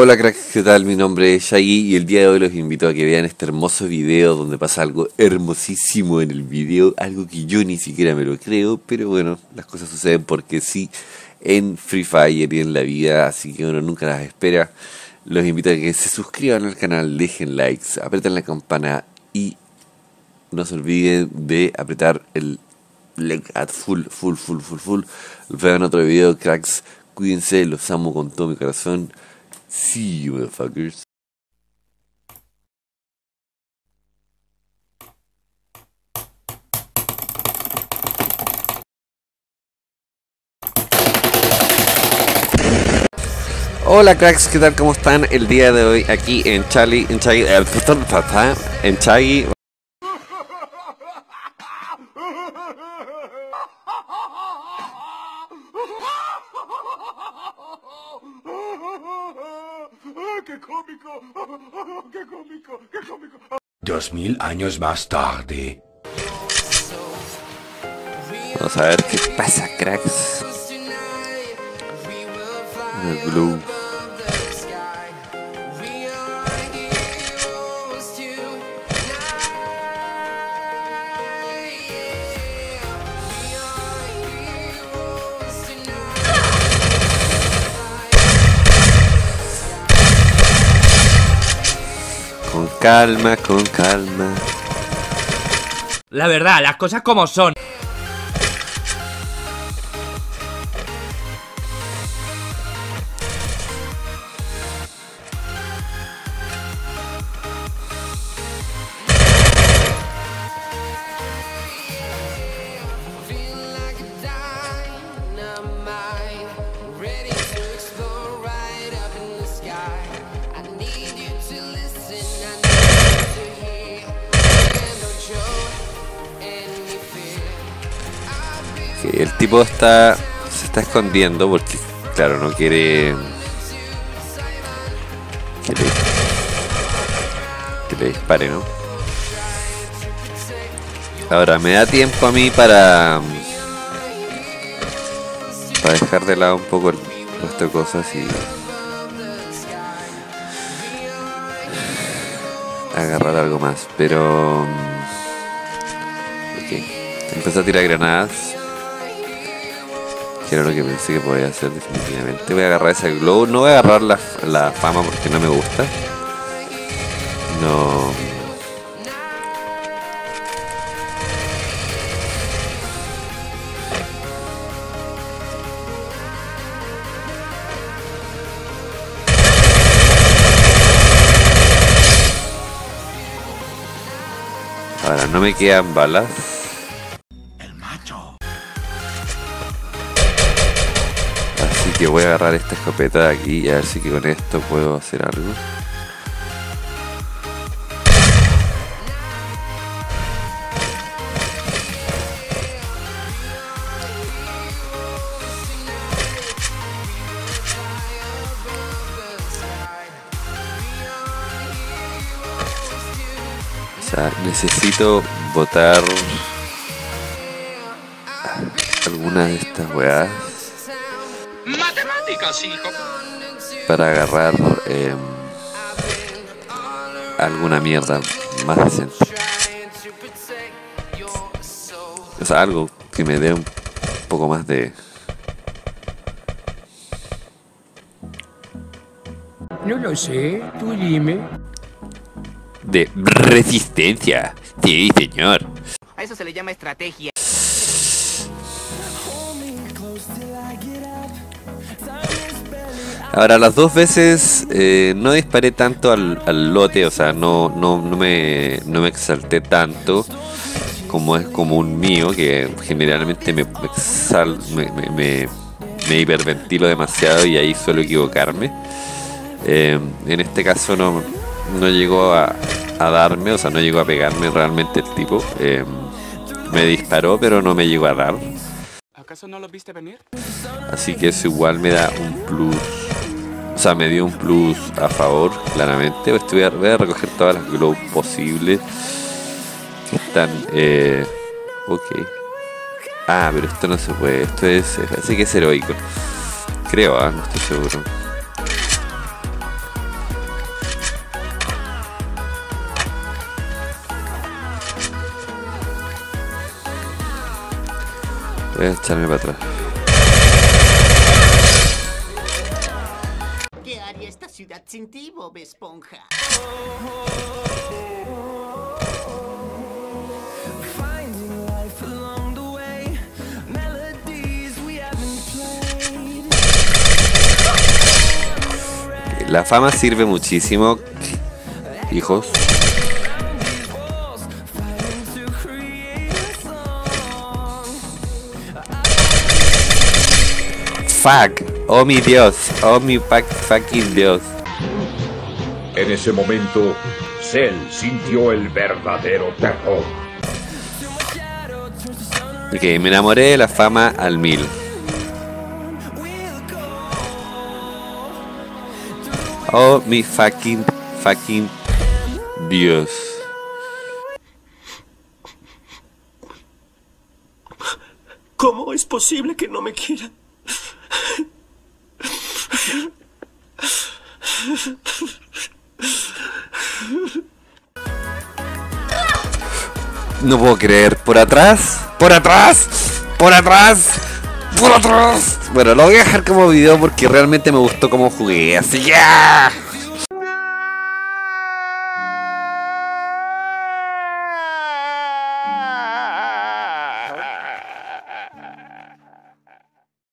Hola cracks, ¿qué tal? Mi nombre es Shaggy y el día de hoy los invito a que vean este hermoso video donde pasa algo hermosísimo en el video, algo que yo ni siquiera me lo creo, pero bueno, las cosas suceden porque sí en Free Fire y en la vida, así que uno nunca las espera. Los invito a que se suscriban al canal, dejen likes, aprieten la campana y no se olviden de apretar el like at full, full, full, full, full. En otro video, cracks. Cuídense, los amo con todo mi corazón. See you, motherfuckers. Hola cracks, ¿qué tal? ¿Cómo están? El día de hoy aquí en Charlie, en Chaggy, eh, en Chaggy. ¡Qué cómico! ¡Qué cómico! ¡Qué cómico! Dos mil años más tarde. Vamos a ver qué pasa, cracks. El glue. Calma, con calma. La verdad, las cosas como son. El tipo está se está escondiendo porque claro no quiere que le, que le dispare no ahora me da tiempo a mí para para dejar de lado un poco el resto de cosas y agarrar algo más pero ok. Empecé a tirar granadas que era lo que pensé que podía hacer definitivamente. Voy a agarrar ese glow. No voy a agarrar la, la fama porque no me gusta. No. Ahora no me quedan balas. Que voy a agarrar esta escopeta de aquí y a ver si que con esto puedo hacer algo. O sea, necesito botar alguna de estas hijo. Para agarrar eh, alguna mierda más decente. O sea, algo que me dé un poco más de... No lo sé, tú dime. de resistencia. Sí, señor. A eso se le llama estrategia. Ahora, las dos veces eh, no disparé tanto al, lote, o sea, no, no, me, no me exalté tanto como es común mío, que generalmente me, me- me- me hiperventilo demasiado y ahí suelo equivocarme. Eh, en este caso no, no llegó a, a darme, o sea, no llegó a pegarme realmente el tipo. Eh, me disparó, pero no me llegó a dar. ¿Acaso no lo viste venir? Así que eso igual me da un plus. O sea, me dio un plus a favor, claramente. Pues voy a, voy a recoger todas las glow posibles. Que están. Eh, ok. Ah, pero esto no se puede. Esto es. Así que es heroico. Creo, ah, no estoy seguro. Voy a echarme para atrás. ¿Qué haría esta ciudad sin ti, Bob Esponja? La fama sirve muchísimo, hijos. Fuck, oh mi Dios, oh mi fuck, fucking Dios. En ese momento, Cell sintió el verdadero terror. Ok, me enamoré de la fama al mil. Oh mi fucking, fucking Dios. ¿Cómo es posible que no me quiera? No puedo creer. ¿Por atrás? ¿Por atrás? ¿Por atrás? ¡Por atrás! Bueno, lo voy a dejar como video porque realmente me gustó cómo jugué. Así que...